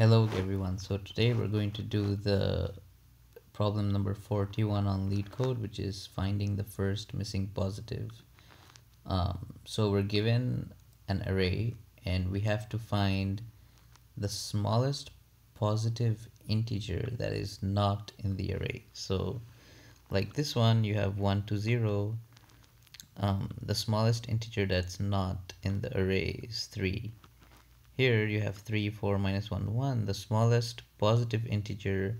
Hello everyone, so today we're going to do the problem number 41 on LeetCode which is finding the first missing positive. Um, so we're given an array and we have to find the smallest positive integer that is not in the array. So like this one you have 1 to 0, um, the smallest integer that's not in the array is 3 here you have 3, 4, minus 1, 1. The smallest positive integer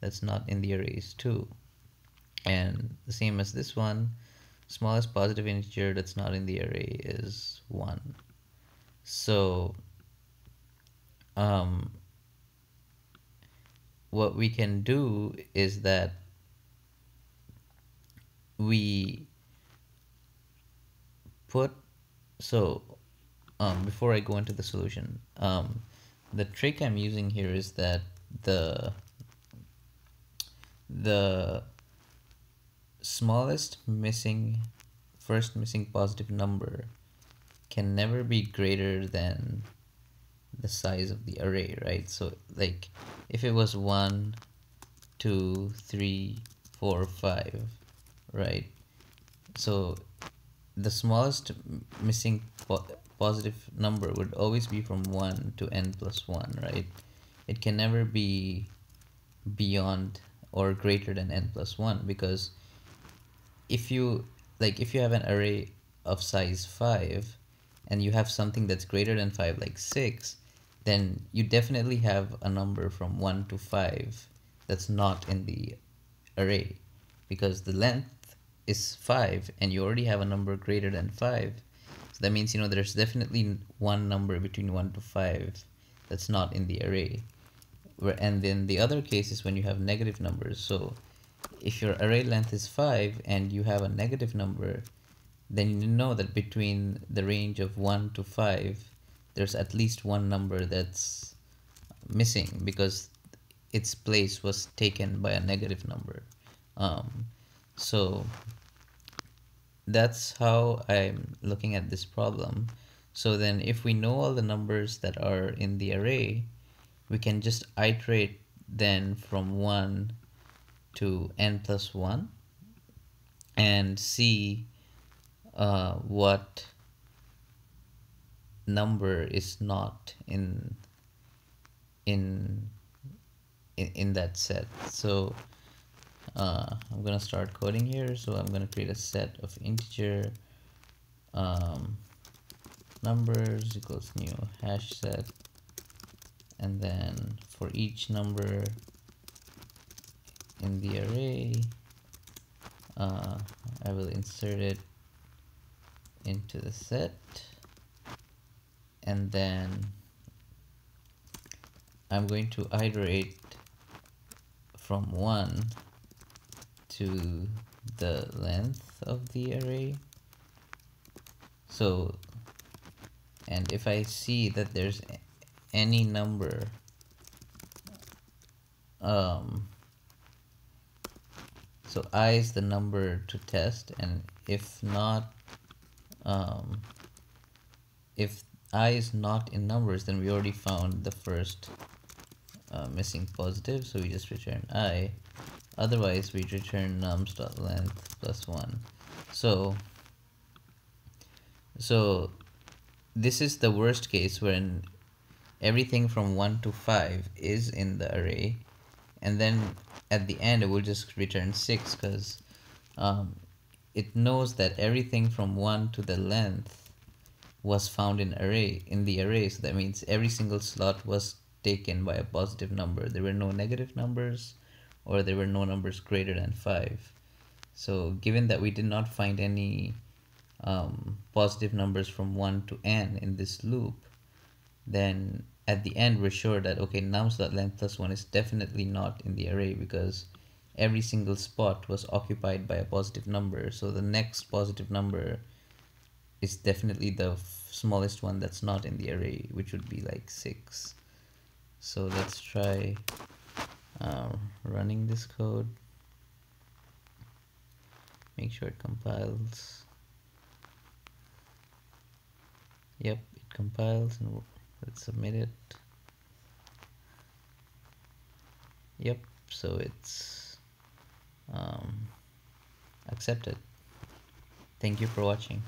that's not in the array is 2. And the same as this one, smallest positive integer that's not in the array is 1. So um, what we can do is that we put so um, before I go into the solution, um, the trick I'm using here is that the the smallest missing first missing positive number can never be greater than the size of the array, right? So like if it was one, two, three, four, five, right? So the smallest missing positive number would always be from 1 to n plus 1, right? It can never be beyond or greater than n plus 1 because if you like if you have an array of size 5 and you have something that's greater than 5 like 6 then you definitely have a number from 1 to 5 that's not in the array because the length is 5 and you already have a number greater than 5 so that means you know there's definitely one number between 1 to 5 that's not in the array. Where and then the other case is when you have negative numbers. So if your array length is 5 and you have a negative number then you know that between the range of 1 to 5 there's at least one number that's missing because its place was taken by a negative number. Um, so that's how I'm looking at this problem. So then if we know all the numbers that are in the array, we can just iterate then from 1 to n plus 1 and see uh, what number is not in in in, in that set. So uh, I'm gonna start coding here so I'm gonna create a set of integer um, numbers equals new hash set. And then for each number in the array uh, I will insert it into the set. And then I'm going to iterate from 1 to the length of the array. So and if I see that there's any number um, so i is the number to test and if not um, if i is not in numbers then we already found the first uh, missing positive. So we just return i Otherwise, we return nums.length plus 1. So, so this is the worst case when everything from 1 to 5 is in the array. And then at the end, it will just return 6 because um, it knows that everything from 1 to the length was found in array in the array so that means every single slot was taken by a positive number there were no negative numbers or there were no numbers greater than 5. So given that we did not find any um, positive numbers from 1 to n in this loop, then at the end we're sure that okay nums.length plus 1 is definitely not in the array because every single spot was occupied by a positive number so the next positive number is definitely the smallest one that's not in the array which would be like 6 so let's try uh, running this code. Make sure it compiles. Yep it compiles and let's submit it. Yep so it's um, accepted. Thank you for watching